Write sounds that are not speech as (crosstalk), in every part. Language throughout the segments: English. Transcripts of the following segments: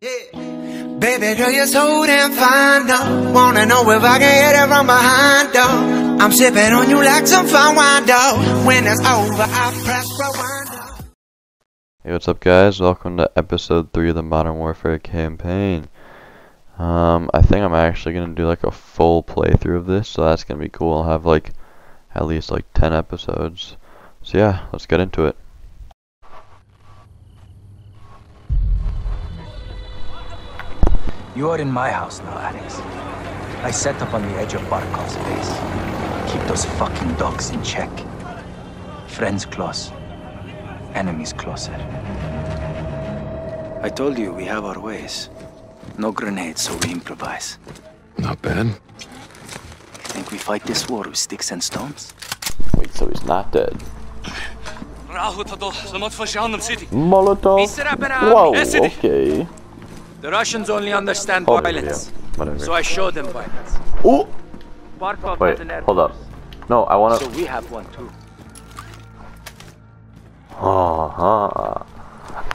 Yeah. Baby girl, you're so damn fine, though. Wanna know if I can hit it from behind, though. I'm sipping on you like some fine wine, though. When it's over, I press rewind. Hey, what's up, guys? Welcome to episode 3 of the Modern Warfare campaign. Um, I think I'm actually gonna do like a full playthrough of this, so that's gonna be cool. I'll have like at least like 10 episodes. So yeah, let's get into it. You are in my house now, Alex. I set up on the edge of Barkov's base. Keep those fucking dogs in check. Friends close, enemies closer. I told you we have our ways. No grenades, so we improvise. Not bad. Think we fight this war with sticks and stones? Wait, so he's not dead. Molotov. Whoa, okay. The Russians only understand Hold violence. yeah, whatever. So I show them violence. Ooh! Barkov Wait, has an air hold up. No, I wanna. So we have one too. Uh huh.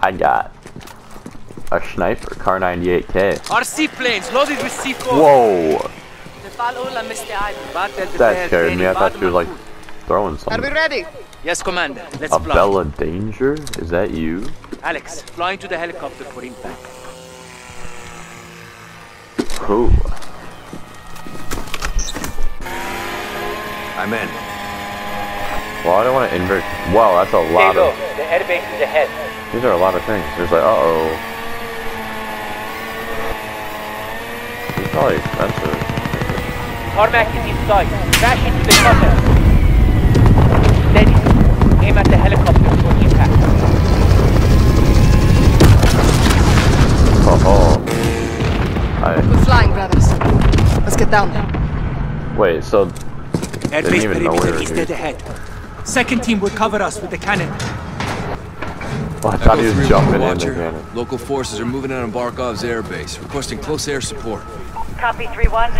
I got a sniper, Kar98k. Our seaplanes loaded with C4. Whoa! That scared me. I thought she was like throwing something. Are we ready? Yes, Commander. Let's A fly. Bella Danger? Is that you? Alex, fly into the helicopter for impact. Cool. I'm in. Well, I don't want to invert. Wow, that's a lot of. The airbase is ahead. These are a lot of things. There's like, uh oh. These are probably expensive. Tarmac is inside. Crash into the cutter. Steady. Aim at the helicopter for impact. I, We're flying, brothers. Let's get down. There. Wait, so Airbase even know we perimeter is dead ahead. Second team will cover us with the cannon. well, I thought he was jumping in Watcher. again. Local forces are moving in on Barkov's airbase, requesting close air support. Copy 3-1.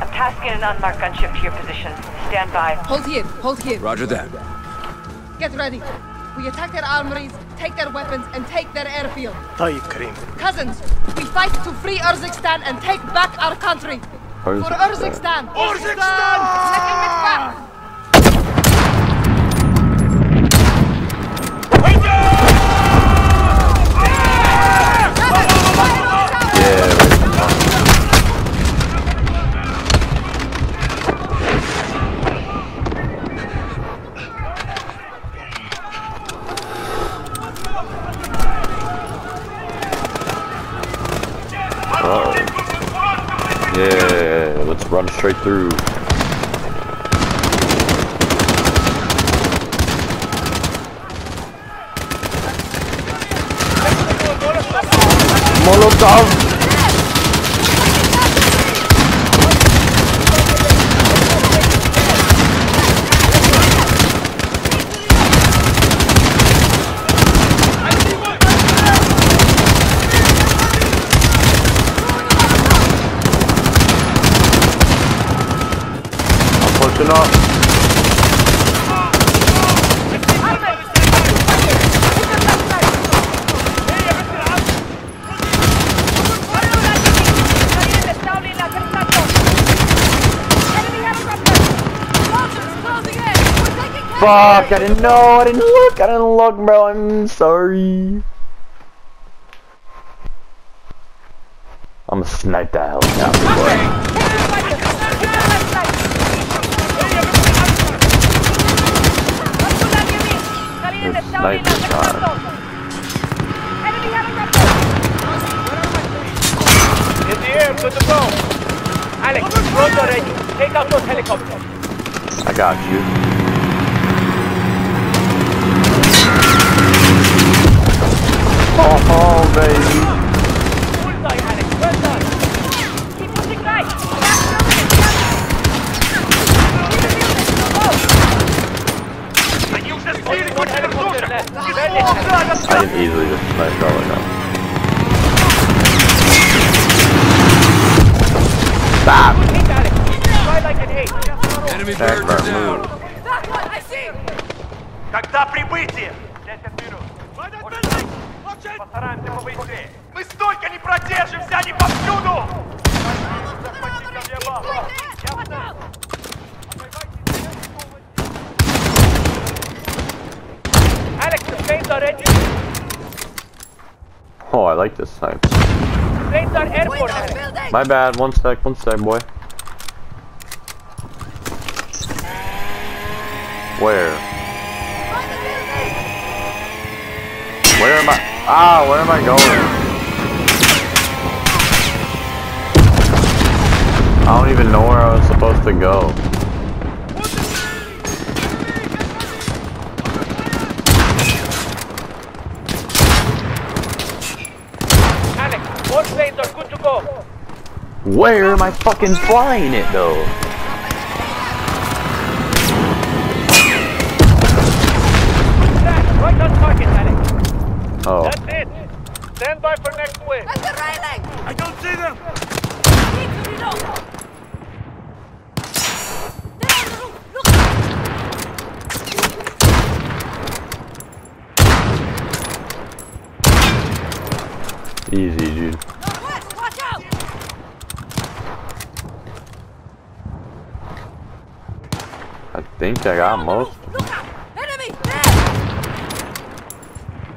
I'm tasking an unmarked gunship to your position. Stand by. Hold here, hold here. Roger that. Get ready. We attack their armories, take their weapons, and take their airfield. Tayyip Karim. Cousins, we fight to free Urzikstan and take back our country. For Urzikstan. Urzikstan! Urzikstan! Straight through. Molotov! I'm pushing up. Fuck, I didn't know, I didn't look, I didn't look, bro, I'm sorry. I'm gonna snipe that helicopter, boy. Sniper shot. In the air, good to go. Alex, drones are ready. Take out those helicopters. I got you. Oh, oh baby. I can easily just snipe прикрытие! 10 минут. Постараемся побыстрее. Мы столько не продержимся, они повсюду! Alex, the planes are ready. Oh, I like this snipe. Planes are airborne. Alex. My bad. One sec. One sec, boy. Where? Where am I? Ah, where am I going? I don't even know where I was supposed to go. Alex, all planes are good to go. Where am I fucking flying it though? Crash, right on target, Alex. Oh, That's it. Stand by for next wave. I don't see them! Easy, dude. I think I got most.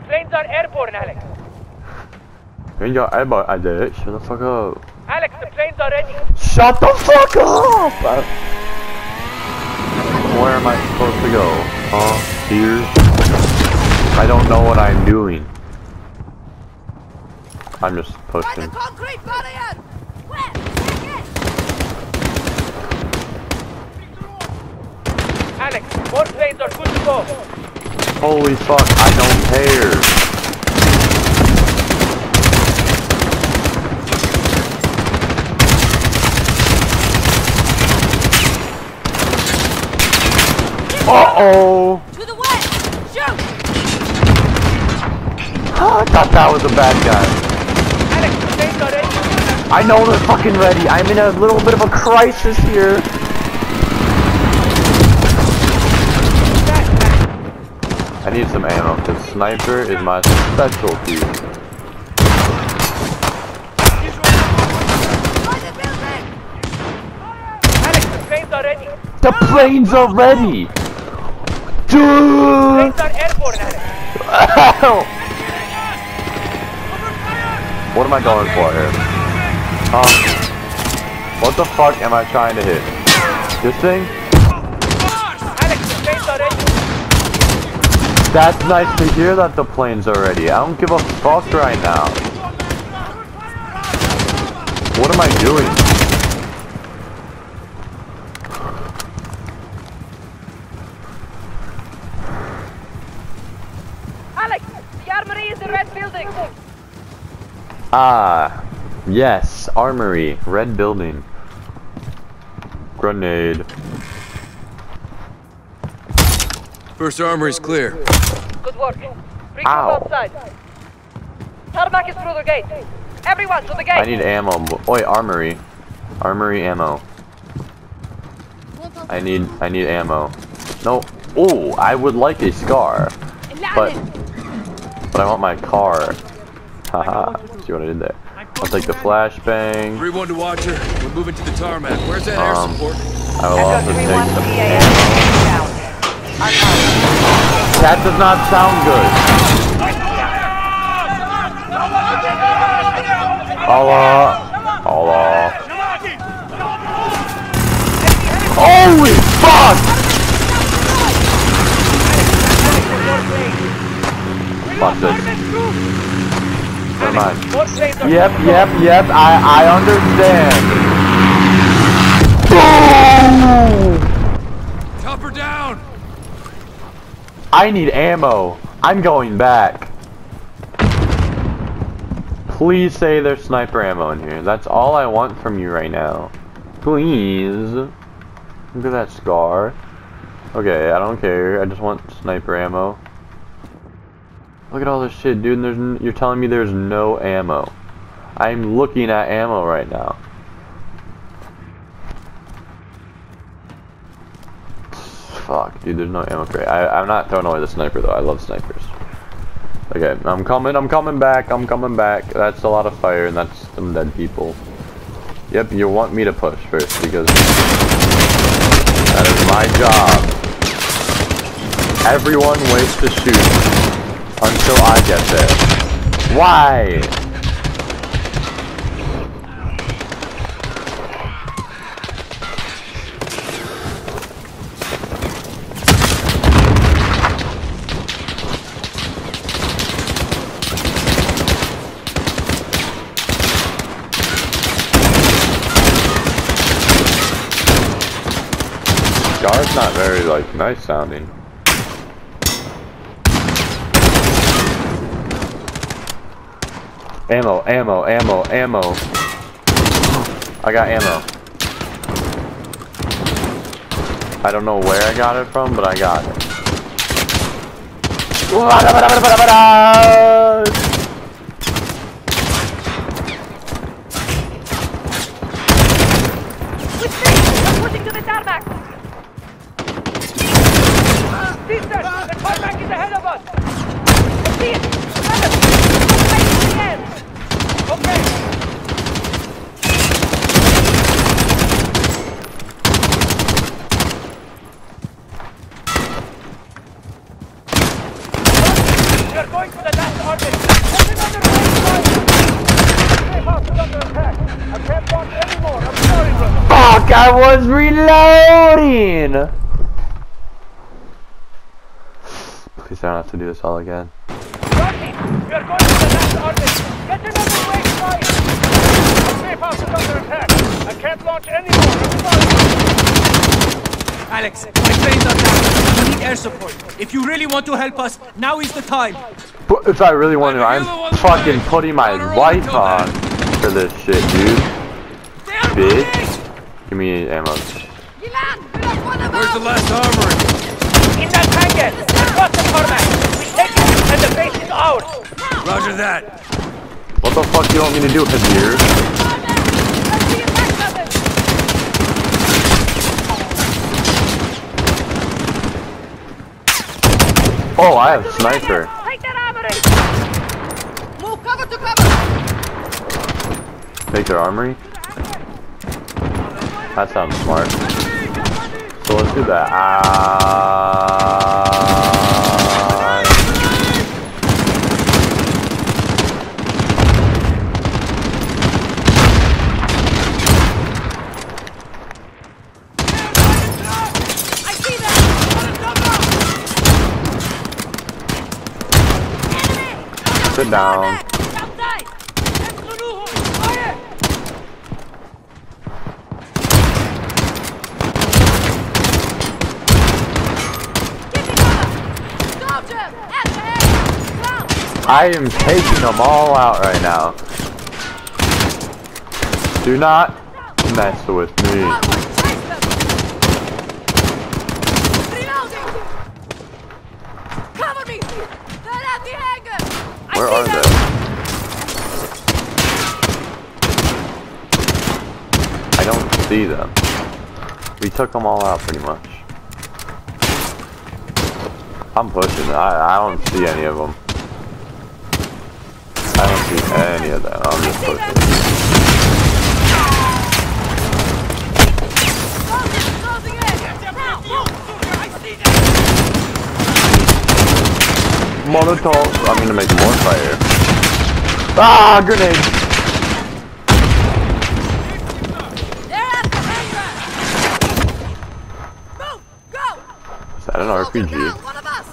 Planes are airborne, Alex. Elbow. I did it. Shut the fuck up. Alex, the planes are ready. Shut the fuck up! Where am I supposed to go? Huh? Here? I don't know what I'm doing. I'm just pushing. concrete barrier! Alex, all planes are good to go. Holy fuck, I don't care. Uh-oh! To the west! Shoot! I thought that was a bad guy. Alex, the planes are ready. I know they're fucking ready. I'm in a little bit of a crisis here. I need some ammo, because sniper is my specialty. The! Planes are ready. The planes are ready! Dude! Planes (laughs) are airborne, Alex. Ow! What am I going for here? Huh? What the fuck am I trying to hit? This thing? Alex, the planes are ready. That's nice to hear that the plane's are ready. I don't give a fuck right now. What am I doing? Alex, the armory is the red building! Ah, yes, armory, red building. Grenade. First armory's clear. Good work. Bring Ow. outside. Tarmac is through the gate. Everyone to the gate. I need ammo. Oi, armory. Armory ammo. I need I need ammo. No. Oh, I would like a scar. But but I want my car. Haha. See what I did there? I'll take the flashbang. 3-1 to Watcher. We're moving to the tarmac. Where's that air Um, support? I will also take the CAS down. Unmarked. That does not sound good. Allah. Allah. Holy fuck! Fuck this. Never mind. All planes are Yep, yep, yep, I, I understand. Boom! Top down! I need ammo. I'm going back. Please say there's sniper ammo in here. That's all I want from you right now. Please. Look at that scar. Okay, I don't care. I just want sniper ammo. Look at all this shit, dude. There's you're telling me there's no ammo. I'm looking at ammo right now. Fuck, dude. There's no ammo crate. I, I'm not throwing away the sniper though. I love snipers. Okay, I'm coming, I'm coming back, I'm coming back. That's a lot of fire and that's some dead people. Yep, you want me to push first because that is my job. Everyone waits to shoot until I get there. Why? Scar's not very like nice sounding. Ammo, ammo, ammo, ammo. I got ammo. I don't know where I got it from, but I got it. The tarmac is ahead of us. I see it! Adam! Right to the end! Okay. We are going to the last orbit. That's another waypoint. Safe house is under attack. I can't launch anymore. I'm sorry, brother. Fuck, I was reloading! Please I don't have to do this all again. Rodney, we are going to the last orbit. Get another waypoint. Our safe house is under attack. I can't launch anymore. I'm sorry. Alex, my planes are down. We need air support. If you really want to help us, now is the time. But if I really want to, I'm fucking putting my life on for this shit, dude. Bitch. Give me ammo. Milan, we lost one of Where's the last armory? In that hangar. Across the tarmac. We take it and the base is ours. Roger that. What the fuck do you want me to do, Hadir? Let's see if that does it. Oh, I have sniper. Take that armory! Move cover to cover. Take their armory. That sounds smart. So let's do that. Ah. Sit down. Outside. Give me cover. Soldier, at the head. Down. I am taking them all out right now. Do not mess with me. Where are they? I don't see them. We took them all out pretty much. I'm pushing. I, I don't see any of them. I don't see any of that. I'm just pushing. Soldiers closing in. Now, move. Molotov. I'm gonna make more fire. Ah, grenade. They're at the hangar. Move. Go. Is that an RPG? down, One of us.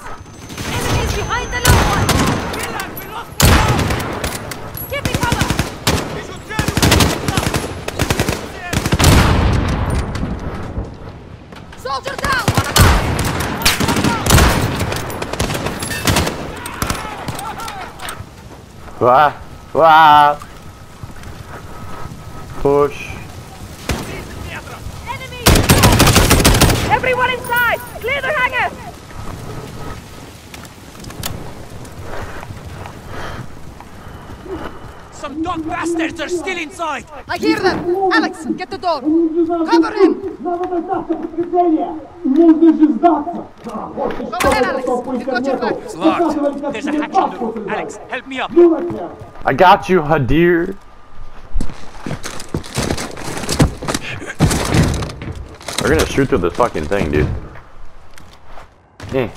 Enemies behind the low one. Give me cover. Soldier down. One of us. Wah, wah. Push. Everyone inside! Clear the hangar! Some dog bastards are still inside! I hear them. Alex, get the door. Cover him. Go ahead, Alex. You've got your back. It's locked. There's a hatch on the roof. Alex, help me up. I got you, Hadir. We're gonna shoot through this fucking thing, dude. Eh.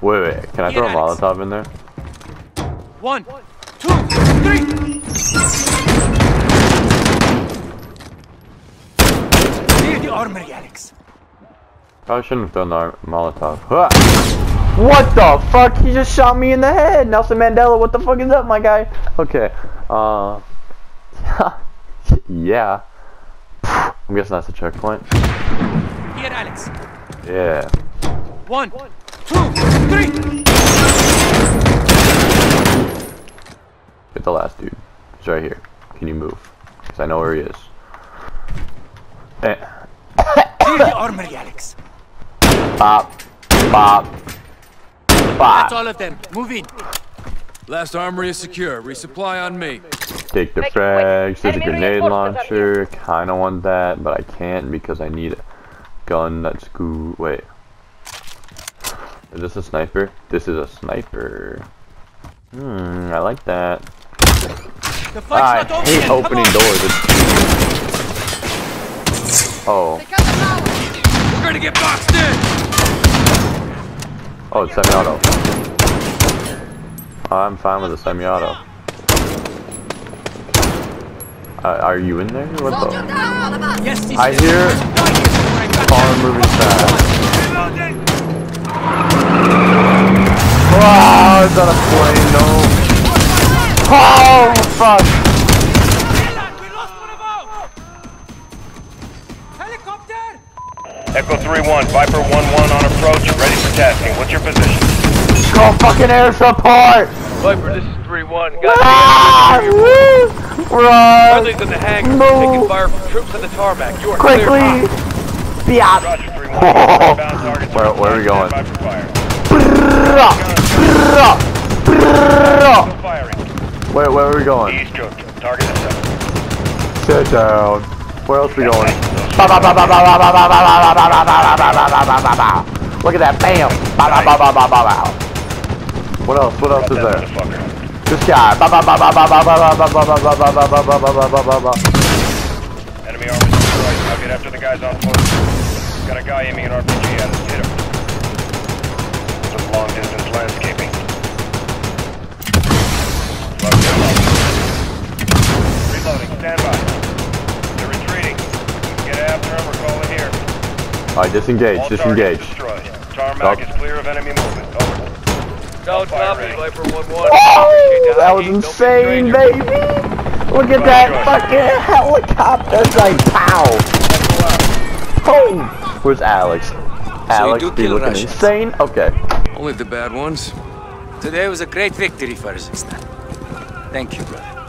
Wait, wait. Can I throw a Molotov in there? One, two, three! Near the armory, Alex. Probably shouldn't have thrown the Molotov. What the fuck? He just shot me in the head! Nelson Mandela, what the fuck is up, my guy? Okay. Uh. (laughs) yeah. I'm guessing that's a checkpoint. Here, Alex. Yeah. One, two, three! Get the last dude. He's right here. Can you move? Because I know where he is. Eh. Near the armory, Alex. Pop. Pop. That's all of them. Move in. Last armory is secure. Resupply on me. Take the Make- frags. There's a grenade reinforcements on launcher. Kinda want that, but I can't because I need a gun that's good. Wait. Is this a sniper? This is a sniper. Hmm, I like that. The fight's I not hate yet. Opening doors. It's- Oh, Take out the tower. We're gonna get boxed in! oh, it's semi-auto. I'm fine with the semi-auto. Uh, are you in there? What the? Yes, I hear the first target where I got car moving fast. Reloading! Wow, is that a plane? No. Oh, fuck. We lost one of ours! Helicopter! Echo 3-1, Viper 1-1 on approach, ready for tasking. What's your position? Go fucking air support. Viper, this is 3-1. Ah, woo. Run. in the hangar, Move. fire from troops on the tarmac. You are Quickly. Biatch. Roger 3-1. (laughs) Inbound targets Where- where are we going? Brrrah! Brrrah! Brrrah! Where, where are we going? Sit down. Where else are we going? Look at that. Bam! What else? What else is there? This guy. Enemy armor destroyed. I'll get after the guys on foot. Got a guy aiming an RPG at us. Hit long distance landscaping. Fuck. Reloading. Stand by. They're retreating. Get after them or call in here. All right, disengage, All disengage. destroyed. Tarmac Stop. is clear of enemy movement. Over. Solid copy. Viper 1-1. Oh, that was insane, baby! Look at that fucking helicopter! It's like pow! Oh! Where's Alex? Alex, do be kill looking Russians? insane? Okay. Only the bad ones. Today was a great victory for Kazakhstan. Thank you, brother.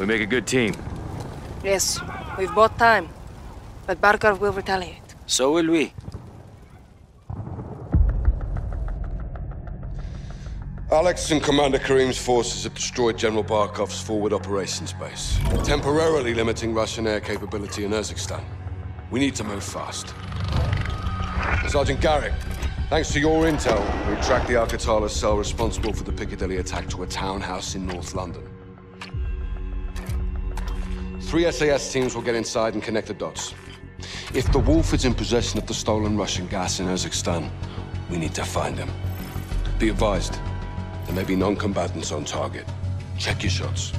We make a good team. Yes, we've bought time. But Barkov will retaliate. So will we. Alex and Commander Karim's forces have destroyed General Barkov's forward operations base, temporarily limiting Russian air capability in Urzikstan. We need to move fast. Sergeant Garrick, thanks to your intel, we tracked the Al-Qatala cell responsible for the Piccadilly attack to a townhouse in North London. Three SAS teams will get inside and connect the dots. If the Wolf is in possession of the stolen Russian gas in Urzikstan, we need to find him. Be advised, there may be non-combatants on target. Check your shots.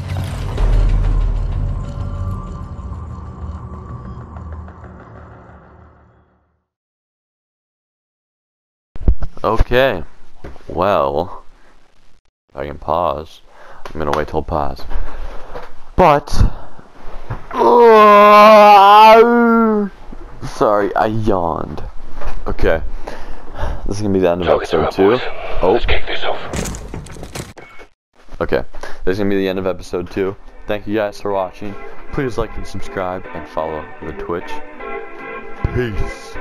Okay. Well, I can pause. I'm gonna wait till pause. But, (laughs) sorry, I yawned. Okay. This is gonna be the end of episode two. Oh. Let's kick this off. Okay, this is gonna be the end of episode two. Thank you guys for watching. Please like and subscribe and follow the Twitch. Peace.